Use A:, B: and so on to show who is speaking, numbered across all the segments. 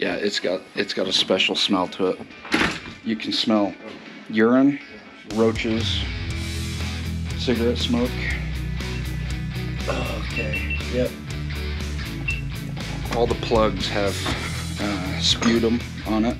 A: Yeah, it's got it's got a special smell to it. You can smell urine, roaches, cigarette smoke. Okay. Yep. All the plugs have uh, sputum on it.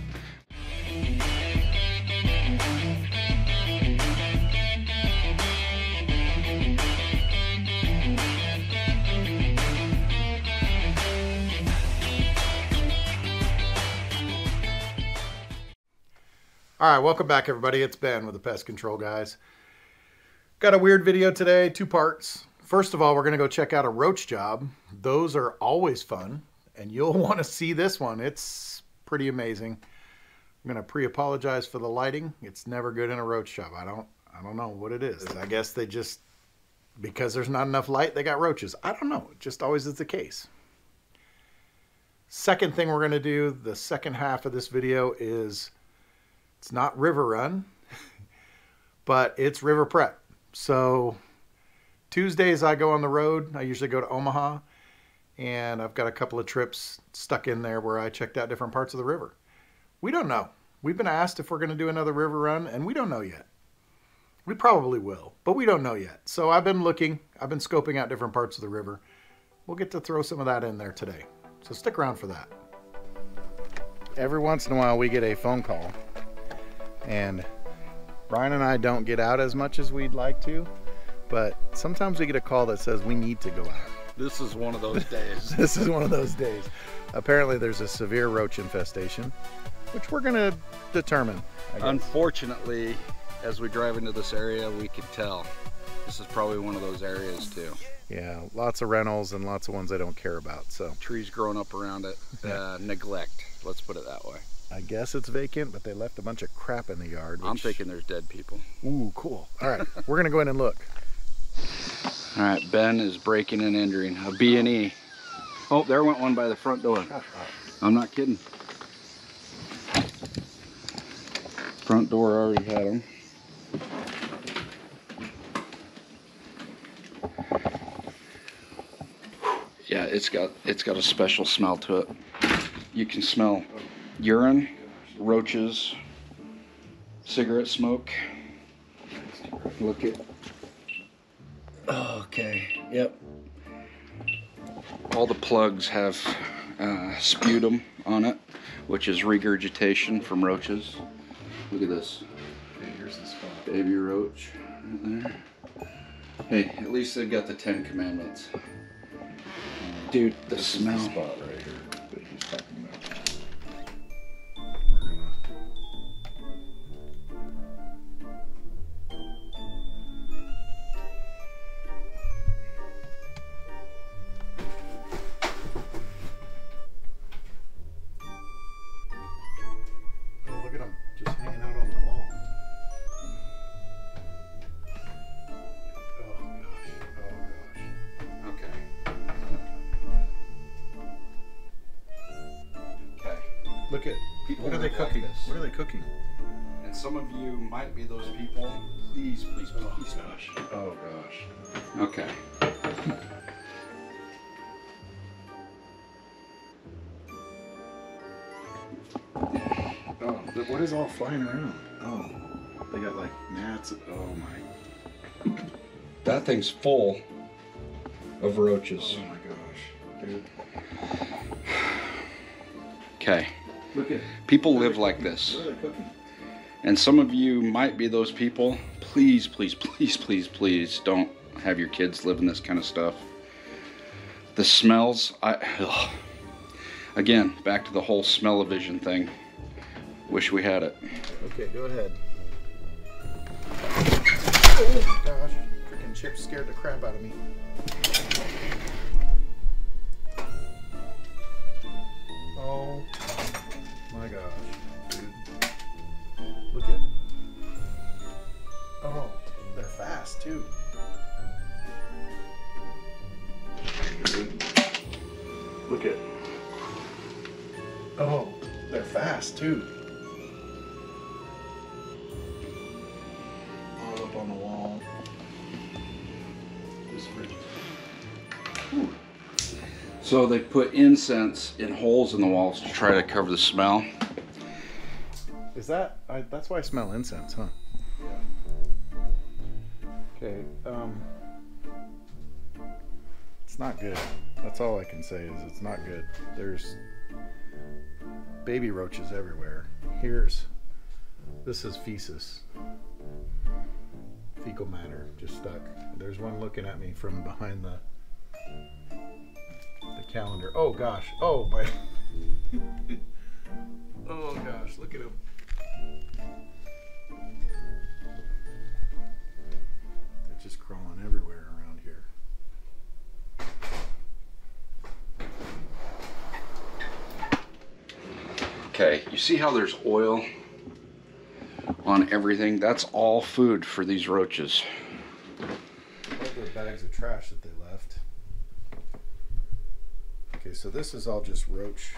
B: All right, welcome back, everybody. It's Ben with the Pest Control Guys. Got a weird video today, two parts. First of all, we're going to go check out a roach job. Those are always fun, and you'll want to see this one. It's pretty amazing. I'm going to pre-apologize for the lighting. It's never good in a roach job. I don't, I don't know what it is. I guess they just, because there's not enough light, they got roaches. I don't know. It just always is the case. Second thing we're going to do, the second half of this video is it's not river run, but it's river prep. So Tuesdays I go on the road. I usually go to Omaha and I've got a couple of trips stuck in there where I checked out different parts of the river. We don't know. We've been asked if we're going to do another river run and we don't know yet. We probably will, but we don't know yet. So I've been looking, I've been scoping out different parts of the river. We'll get to throw some of that in there today. So stick around for that. Every once in a while we get a phone call and Brian and I don't get out as much as we'd like to, but sometimes we get a call that says we need to go out.
A: This is one of those days.
B: this is one of those days. Apparently, there's a severe roach infestation, which we're going to determine.
A: Unfortunately, as we drive into this area, we could tell. This is probably one of those areas too.
B: Yeah, lots of rentals and lots of ones I don't care about. So
A: trees growing up around it, uh, neglect. Let's put it that way.
B: I guess it's vacant, but they left a bunch of crap in the yard.
A: Which... I'm thinking there's dead people.
B: Ooh, cool. All right, we're gonna go in and look.
A: All right, Ben is breaking and entering a B&E. Oh, there went one by the front door. I'm not kidding. Front door already had him. Yeah, it's got it's got a special smell to it. You can smell urine, roaches, cigarette smoke. Look at. Okay, yep. All the plugs have uh, sputum on it, which is regurgitation from roaches. Look at this. Baby roach right there. Hey, at least they've got the Ten Commandments. Dude, the
B: this
A: smell. Might be those people. Please, please, please,
B: oh, gosh. Oh gosh.
A: Okay.
B: Oh, what is all flying around? Oh, they got like gnats. Oh my.
A: That thing's full of roaches.
B: Oh my gosh, dude.
A: Okay. Look at people live like this. And some of you might be those people. Please, please, please, please, please don't have your kids live in this kind of stuff. The smells, I ugh. again, back to the whole smell-o-vision thing. Wish we had it.
B: Okay, go ahead. Oh gosh, freaking Chip scared the crap out of me.
A: So they put incense in holes in the walls to try to cover the smell.
B: Is that? I, that's why I smell incense, huh? Okay. Um, it's not good. That's all I can say is it's not good. There's baby roaches everywhere. Here's this is feces. Fecal matter just stuck. There's one looking at me from behind the the calendar. Oh gosh. Oh my. oh gosh. Look at him. They're just crawling everywhere around here.
A: Okay, you see how there's oil on everything? That's all food for these roaches.
B: Look the bags of trash that they left. Okay, so this is all just roach.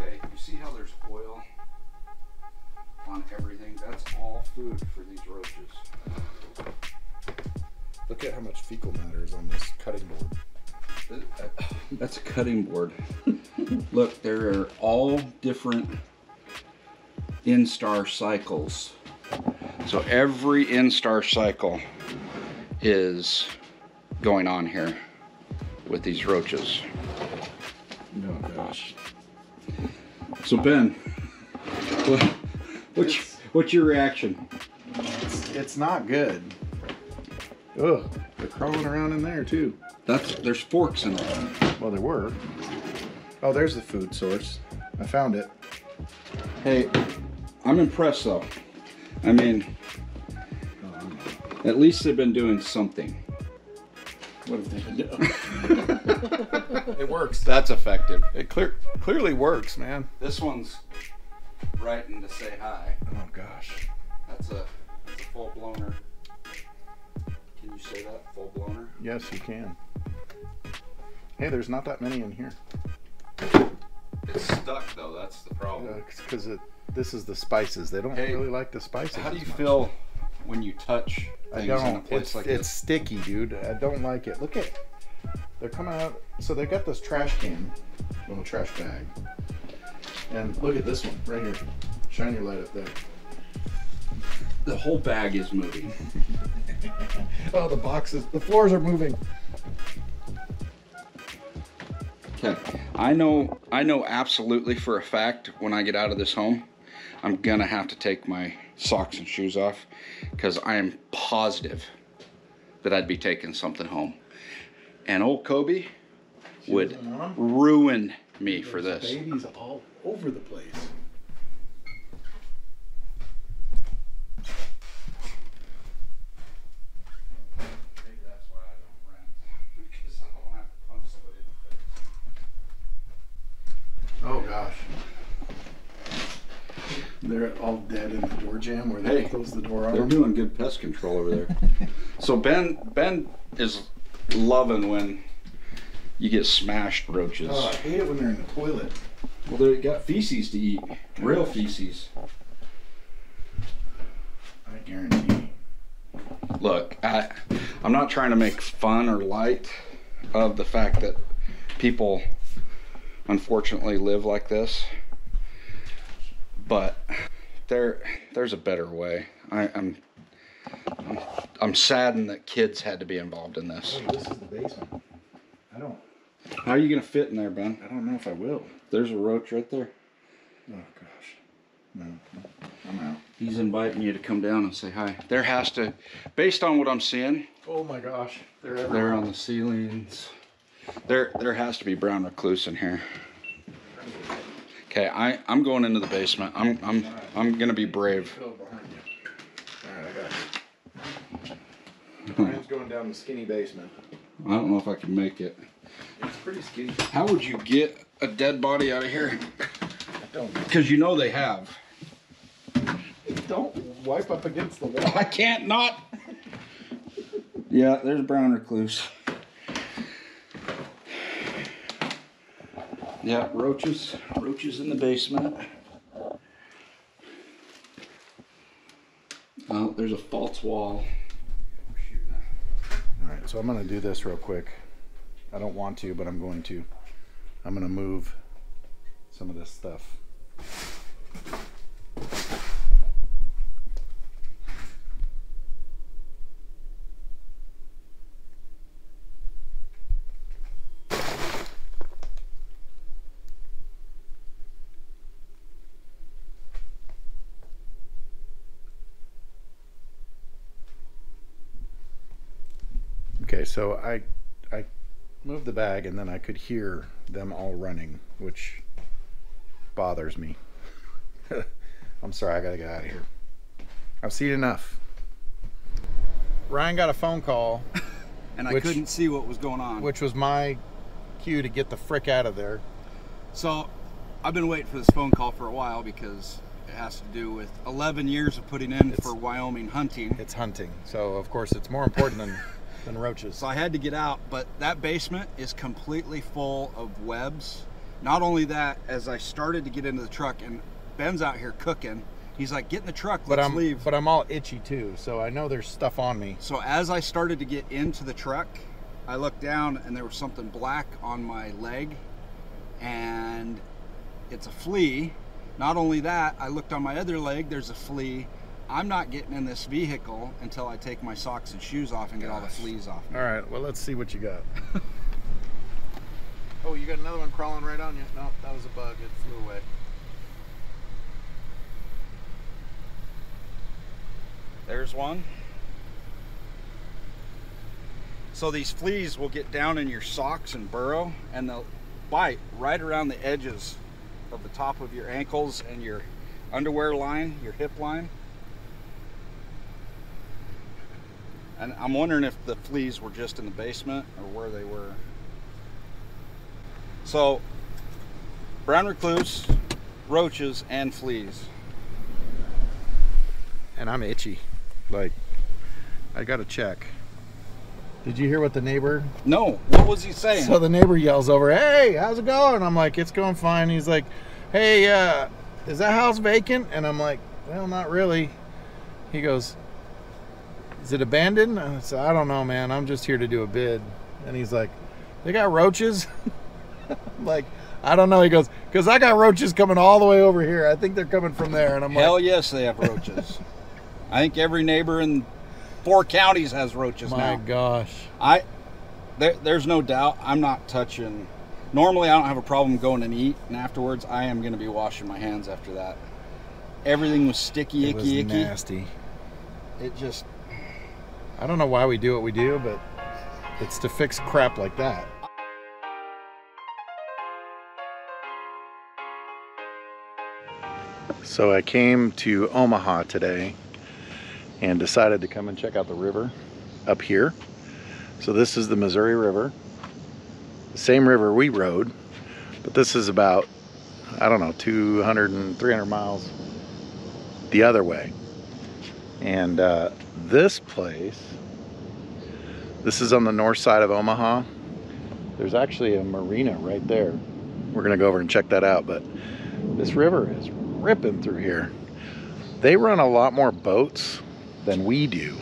A: Okay, you see how there's oil on everything? That's all food for these roaches.
B: Look at how much fecal matter is on this cutting board.
A: Uh, that's a cutting board. Look, there are all different instar cycles. So every instar cycle is going on here with these roaches.
B: Oh gosh.
A: So Ben, what, what's what's your reaction?
B: It's, it's not good. Ugh, they're crawling around in there too.
A: That's there's forks in them.
B: Well, there were. Oh, there's the food source. I found it.
A: Hey, I'm impressed though. I mean, at least they've been doing something.
B: What have they been doing? it works.
A: That's effective.
B: It clear clearly works, man.
A: This one's writing to say hi.
B: Oh gosh.
A: That's a, that's a full blower. Can you say that? Full blower?
B: Yes, you can. Hey, there's not that many in here.
A: It's stuck though, that's the problem.
B: Because it this is the spices. They don't
A: Hey,
B: really like the spices.
A: How do you
B: as much.
A: feel when you touch
B: I
A: things in a
B: don't.
A: place
B: It's,
A: like
B: it's
A: this?
B: sticky, dude. I don't like it. Look at. They're coming out. So they got this trash can, little trash bag, and look at this one right here. Shine your light up there.
A: The whole bag is moving.
B: Oh, the boxes. The floors are moving.
A: Okay. I know I know absolutely for a fact when I get out of this home, I'm gonna have to take my socks and shoes off because I am positive that I'd be taking something home. And old Kobe would
B: Shoes on 'em?
A: ruin me for this.
B: Babies all over the place.
A: Maybe that's why I don't rent. Because I don't have to punch somebody in the face.
B: Oh gosh. They're all dead in the door jamb where they
A: Hey,
B: close the door on
A: They're
B: them.
A: doing good pest control over there. so Ben Ben is loving when you get smashed roaches.
B: Oh, I hate it when they're in the toilet.
A: Well, they got feces to eat, real feces.
B: I guarantee.
A: Look, I I'm not trying to make fun or light of the fact that people unfortunately live like this, but there there's a better way. I, I'm, I'm I'm saddened that kids had to be involved in this.
B: Oh, this is the basement. I don't.
A: How are you gonna fit in there, Ben?
B: I don't know if I will.
A: There's a roach right there.
B: Oh gosh. No. I'm out.
A: He's inviting you to come down and say hi. There has to, based on what I'm seeing,
B: Oh my gosh. They're
A: They're on the ceilings. There, there has to be brown recluse in here. Okay, I, I'm going into the basement. I'm, I'm, I'm gonna be brave.
B: Go behind you. Alright, I. Brian's going down the skinny basement.
A: I don't know if I can make it.
B: It's pretty skinny.
A: How would you get a dead body out of here?
B: Don't
A: Because you know they have.
B: don't wipe up against the wall.
A: I can't not. Yeah, there's brown recluse. Yeah, roaches. Roaches in the basement. Oh, there's a false wall.
B: Alright, so I'm gonna do this real quick. I don't want to, but I'm going to. I'm going to move some of this stuff. Okay, so I I moved the bag and then I could hear them all running, which bothers me. I'm sorry, I gotta get out of here. I've seen enough. Ryan got a phone call,
A: and I which, couldn't see what was going on.
B: Which was my cue to get the frick out of there.
A: So I've been waiting for this phone call for a while because it has to do with 11 years of putting in it's, for Wyoming hunting.
B: It's hunting, so of course it's more important than roaches.
A: So I had to get out, but that basement is completely full of webs. Not only that, as I started to get into the truck, and Ben's out here cooking, he's like, "Get in the truck, let's
B: but I'm,
A: leave."
B: But I'm all itchy too, so I know there's stuff on me.
A: So as I started to get into the truck, I looked down and there was something black on my leg, and it's a flea. Not only that, I looked on my other leg, there's a flea, I'm not getting in this vehicle until I take my socks and shoes off and get Gosh. all the fleas off.
B: Me. All right, well, let's see what you got. oh, you got another one crawling right on you. No, that was a bug. It flew away.
A: There's one. So these fleas will get down in your socks and burrow and they'll bite right around the edges of the top of your ankles and your underwear line, your hip line. And I'm wondering if the fleas were just in the basement or where they were. So, brown recluse, roaches, and fleas.
B: And I'm itchy. Like, I gotta check. Did you hear what the neighbor?
A: No. What was he saying?
B: So the neighbor yells over, "Hey, how's it going?" I'm like, "It's going fine." He's like, "Hey, uh, is that house vacant?" And I'm like, "Well, not really." He goes, is it abandoned? I said, I don't know, man. I'm just here to do a bid. And he's like, they got roaches? like, I don't know. He goes, because I got roaches coming all the way over here. I think they're coming from there. And I'm
A: Hell
B: like, Hell
A: yes, they have roaches. I think every neighbor in four counties has roaches
B: my
A: now.
B: My gosh.
A: I there, there's no doubt I'm not touching. Normally, I don't have a problem going and eat, and afterwards, I am going to be washing my hands after that. Everything was sticky,
B: it
A: icky,
B: was
A: icky.
B: Nasty.
A: It just
B: I don't know why we do what we do, but it's to fix crap like that. So I came to Omaha today and decided to come and check out the river up here. So this is the Missouri River, the same river we rode, but this is about, I don't know, 200 and 300 miles the other way. And uh, this place, this is on the north side of Omaha. There's actually a marina right there. We're gonna go over and check that out, but this river is ripping through here. They run a lot more boats than we do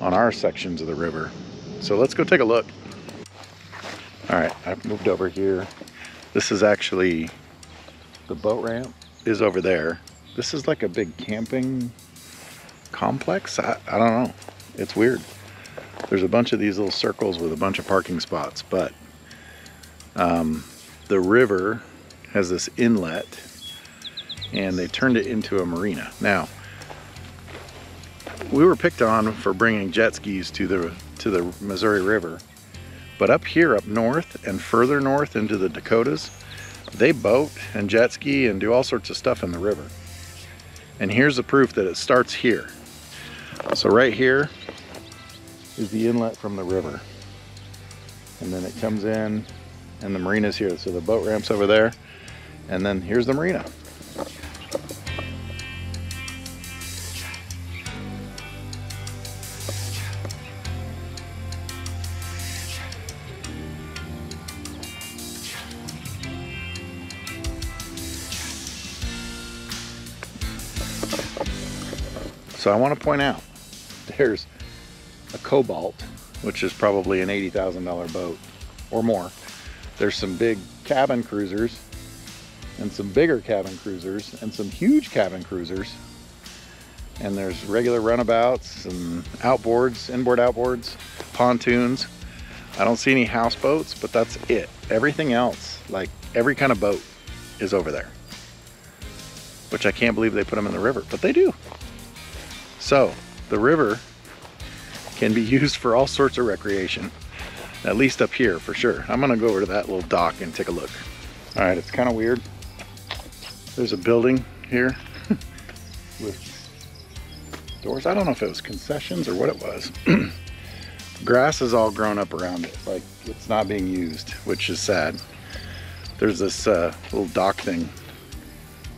B: on our sections of the river. So let's go take a look. All right, I've moved over here. This is actually, the boat ramp is over there. This is like a big camping complex. I, I don't know. It's weird. There's a bunch of these little circles with a bunch of parking spots, but um, the river has this inlet and they turned it into a marina. Now, we were picked on for bringing jet skis to the to the Missouri River, but up here, up north and further north into the Dakotas, they boat and jet ski and do all sorts of stuff in the river. And here's the proof that it starts here. So right here is the inlet from the river. And then it comes in and the marina's here. So the boat ramp's over there. And then here's the marina. So I want to point out, there's a Cobalt, which is probably an $80,000 boat. or more. There's some big cabin cruisers and some bigger cabin cruisers and some huge cabin cruisers. And there's regular runabouts and outboards, inboard outboards, pontoons. I don't see any houseboats, but that's it. Everything else, like every kind of boat is over there. Which I can't believe they put them in the river, but they do. So the river can be used for all sorts of recreation, at least up here for sure. I'm gonna go over to that little dock and take a look. All right, it's kind of weird. There's a building here with doors. I don't know if it was concessions or what it was. Grass is all grown up around it, like it's not being used, which is sad. There's this uh, little dock thing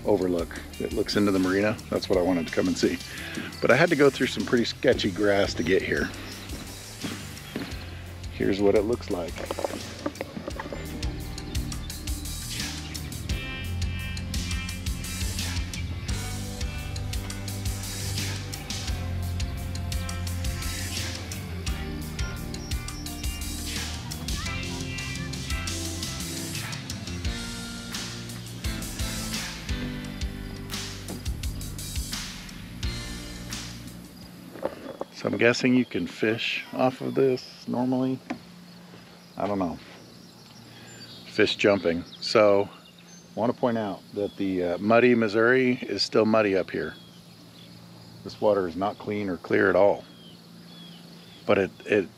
B: overlook that looks into the marina. That's what I wanted to come and see. But I had to go through some pretty sketchy grass to get here. Here's what it looks like. So I'm guessing you can fish off of this normally. I don't know. Fish jumping. So I want to point out that the uh, muddy Missouri is still muddy up here. This water is not clean or clear at all. But it, it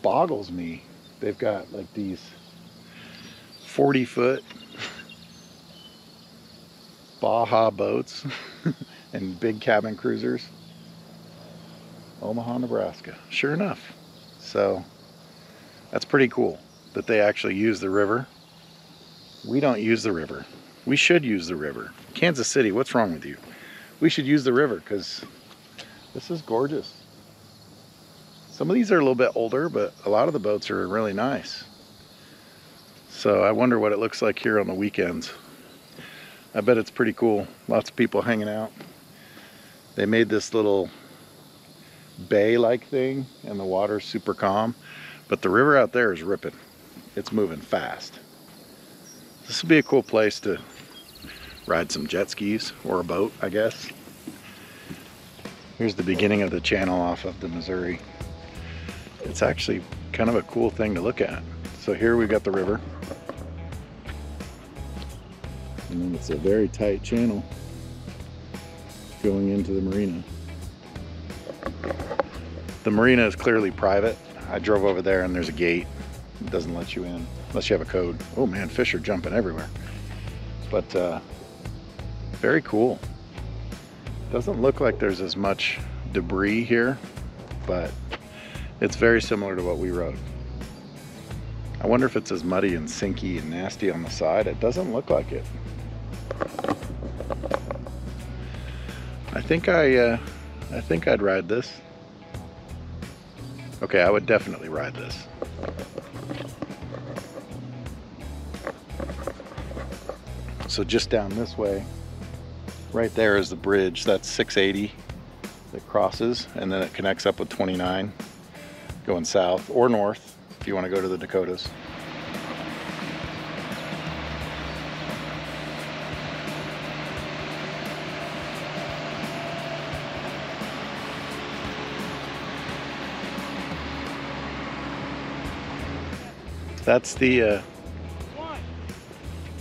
B: boggles me. They've got like these 40 foot Baja boats and big cabin cruisers Omaha, Nebraska. Sure enough. So that's pretty cool that they actually use the river. We don't use the river. We should use the river. Kansas City, what's wrong with you? We should use the river because this is gorgeous. Some of these are a little bit older, but a lot of the boats are really nice. So I wonder what it looks like here on the weekends. I bet it's pretty cool. Lots of people hanging out. They made this little bay-like thing and the water's super calm. But the river out there is ripping. It's moving fast. This would be a cool place to ride some jet skis or a boat, I guess. Here's the beginning of the channel off of the Missouri. It's actually kind of a cool thing to look at. So here we've got the river. And then it's a very tight channel going into the marina. The marina is clearly private. I drove over there and there's a gate. It doesn't let you in unless you have a code. Oh man, fish are jumping everywhere. But uh, very cool. Doesn't look like there's as much debris here, but it's very similar to what we rode. I wonder if it's as muddy and sinky and nasty on the side. It doesn't look like it. I think I, uh, I think I'd ride this. Okay, I would definitely ride this. So just down this way, right there is the bridge. That's 680 that crosses and then it connects up with 29 going south or north if you want to go to the Dakotas. That's the uh,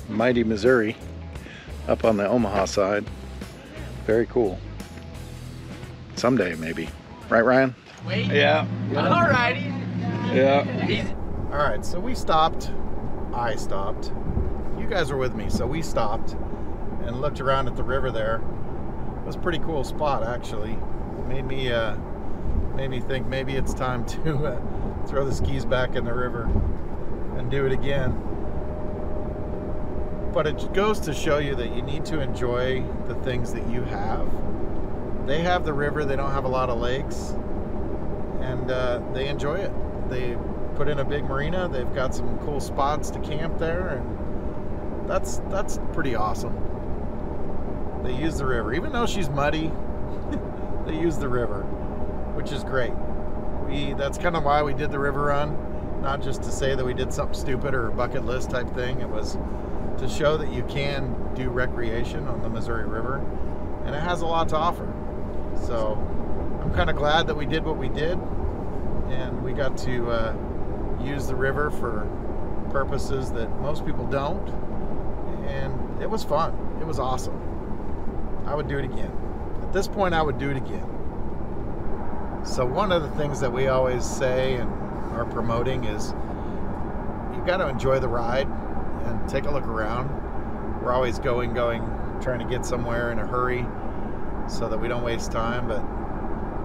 B: mighty Missouri up on the Omaha side. Very cool. Someday, maybe. Right, Ryan?
C: Wait.
A: Yeah.
C: Alrighty.
A: Yeah.
B: All right, so we stopped. I stopped. You guys were with me, so we stopped and looked around at the river there. It was a pretty cool spot, actually. It made me uh, made me think maybe it's time to uh, throw the skis back in the river do it again. But it goes to show you that you need to enjoy the things that you have. They have the river, they don't have a lot of lakes, and uh, they enjoy it. They put in a big marina, they've got some cool spots to camp there, and that's that's pretty awesome. They use the river, even though she's muddy. they use the river, which is great. We that's kind of why we did the river run not just to say that we did something stupid or a bucket list type thing. It was to show that you can do recreation on the Missouri River, and it has a lot to offer. So I'm kind of glad that we did what we did, and we got to uh, use the river for purposes that most people don't, and it was fun. It was awesome. I would do it again. At this point, I would do it again. So one of the things that we always say and are promoting is you got to enjoy the ride and take a look around. We're always going, going, trying to get somewhere in a hurry so that we don't waste time. But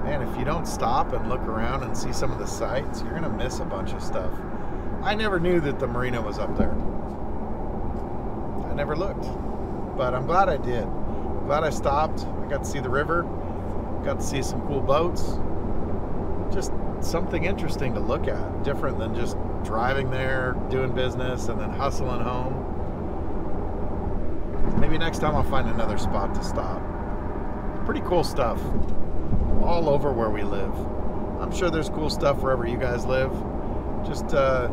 B: man, if you don't stop and look around and see some of the sights, you're going to miss a bunch of stuff. I never knew that the marina was up there. I never looked, but I'm glad I did. I'm glad I stopped. I got to see the river, got to see some cool boats. Just something interesting to look at, different than just driving there, doing business, and then hustling home. Maybe next time I'll find another spot to stop. Pretty cool stuff all over where we live. I'm sure there's cool stuff wherever you guys live. Just uh,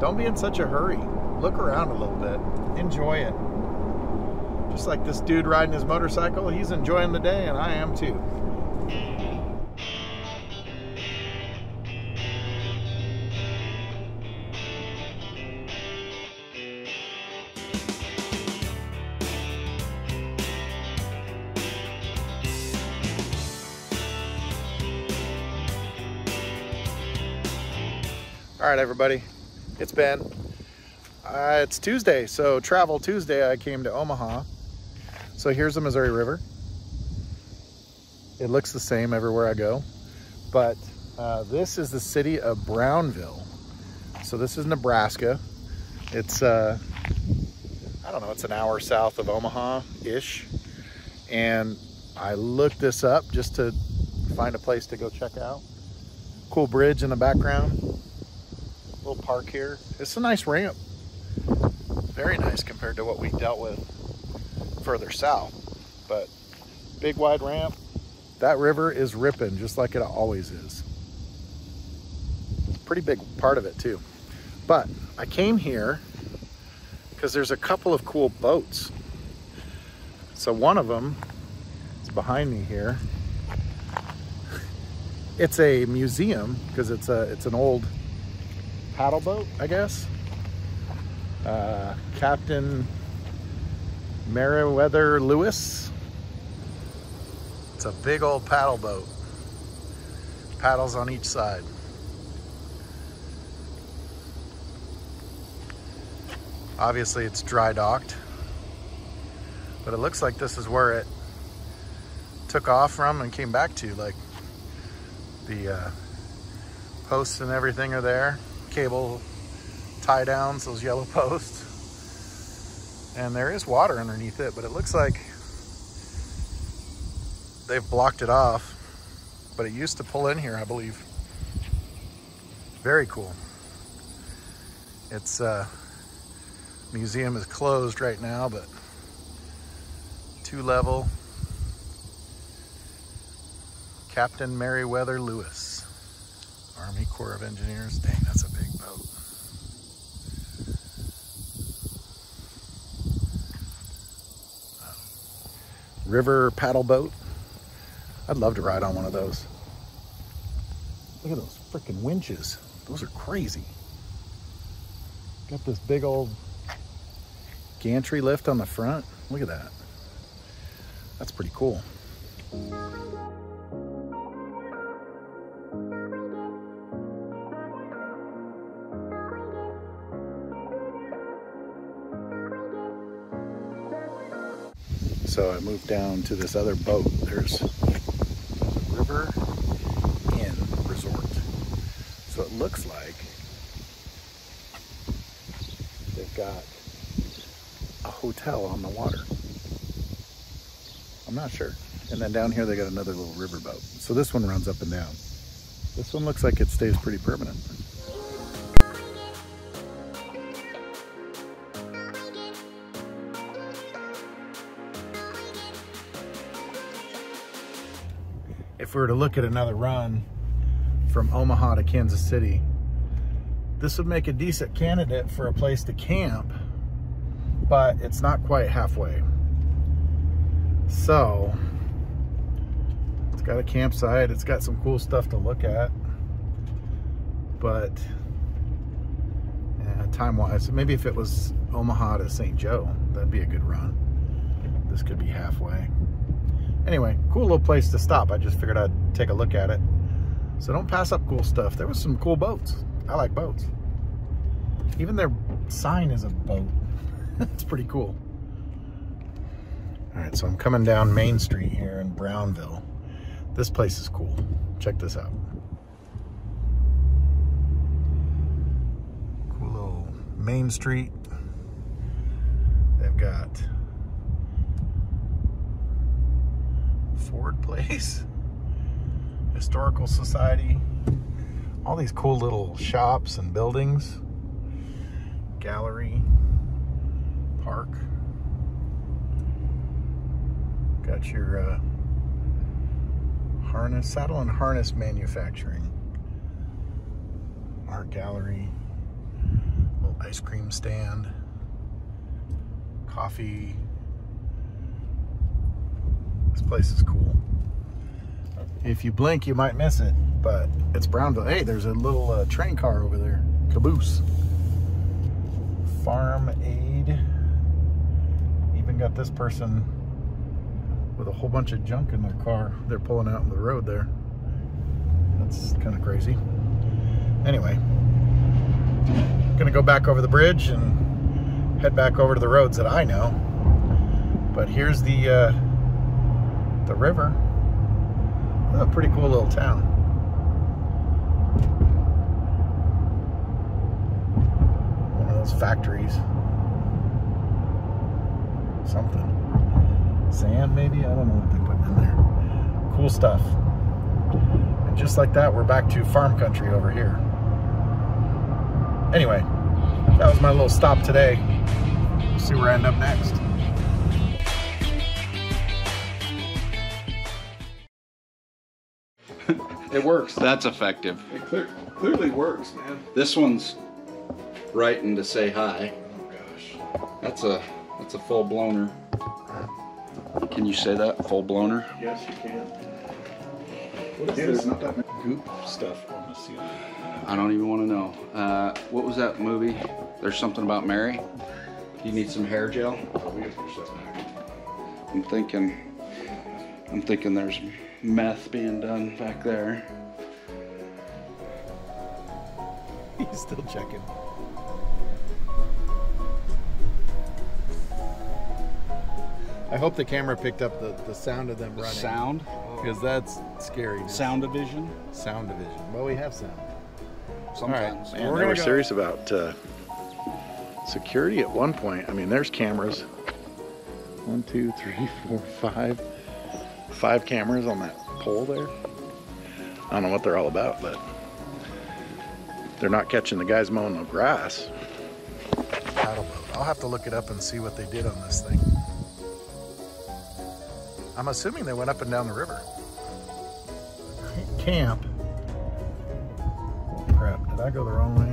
B: don't be in such a hurry. Look around a little bit. Enjoy it. Just like this dude riding his motorcycle, he's enjoying the day, and I am too. All right, everybody, it's Ben. Uh, it's Tuesday, so Travel Tuesday, I came to Omaha. So here's the Missouri River. It looks the same everywhere I go, but uh, this is the city of Brownville. So this is Nebraska. It's, uh, I don't know, it's an hour south of Omaha-ish. And I looked this up just to find a place to go check out. Cool bridge in the background little park here. It's a nice ramp. Very nice compared to what we dealt with further south. But big wide ramp. That river is ripping just like it always is. Pretty big part of it too. But I came here because there's a couple of cool boats. So one of them is behind me here. It's a museum because it's a it's an old paddle boat, I guess. Uh, Captain Meriwether Lewis. It's a big old paddle boat. Paddles on each side. Obviously it's dry docked, but it looks like this is where it took off from and came back to. Like the uh, posts and everything are there cable tie downs, those yellow posts. And there is water underneath it, but it looks like they've blocked it off. But it used to pull in here, I believe. Very cool. It's uh, museum is closed right now, but two level. Captain Meriwether Lewis, Army Corps of Engineers. Dang, that's a big boat. River paddle boat. I'd love to ride on one of those. Look at those freaking winches. Those are crazy. Got this big old gantry lift on the front. Look at that. That's pretty cool. So I moved down to this other boat. There's, a River Inn Resort. So it looks like they've got a hotel on the water. I'm not sure. And then down here they got another little river boat. So this one runs up and down. This one looks like it stays pretty permanent. We were to look at another run from Omaha to Kansas City, this would make a decent candidate for a place to camp, but it's not quite halfway. So, it's got a campsite, it's got some cool stuff to look at, but yeah, time-wise, maybe if it was Omaha to St. Joe, that'd be a good run. This could be halfway. Anyway, cool little place to stop. I just figured I'd take a look at it. So don't pass up cool stuff. There was some cool boats. I like boats. Even their sign is a boat. It's pretty cool. All right, so I'm coming down Main Street here in Brownville. This place is cool. Check this out. Cool little Main Street. They've got Ford Place, Historical Society, all these cool little shops and buildings, gallery, park. Got your uh, harness, saddle and harness manufacturing, art gallery, little ice cream stand, coffee. This place is cool. If you blink, you might miss it, but it's Brownville. Hey, there's a little uh, train car over there, caboose. Farm aid. Even got this person with a whole bunch of junk in their car. They're pulling out in the road there. That's kind of crazy. Anyway, gonna go back over the bridge and head back over to the roads that I know. But here's the uh, the river. A pretty cool little town. One of those factories. Something. Sand, maybe? I don't know what they're putting in there. Cool stuff. And just like that, we're back to farm country over here. Anyway, that was my little stop today. We'll see where I end up next.
A: It works. That's effective.
B: It clear, clearly works, man.
A: This one's writing to say hi.
B: Oh gosh.
A: That's a that's a full bloner. Can you say that? Full bloner?
B: Yes, you can. What is There's not that much goop stuff on the ceiling.
A: I don't even want to know. Uh, what was that movie? There's something about Mary. You need some hair gel.
B: Oh, we gotta push that back.
A: I'm thinking. I'm thinking there's meth being done back there.
B: He's still checking. I hope the camera picked up the, the sound of them running.
A: Sound.
B: Because that's scary.
A: Sound division.
B: Sound division. Well, we have sound.
A: Sometimes.
B: Man,
C: Man,
B: we're
C: they
B: gonna
C: were
B: go-
C: serious about uh, security at one point. I mean, there's cameras. One, two, three, four, five. Five cameras on that pole there. I don't know what they're all about, but they're not catching the guys mowing the grass.
B: Paddle. I'll have to look it up and see what they did on this thing. I'm assuming they went up and down the river. Camp. Oh, crap. Did I go the wrong way?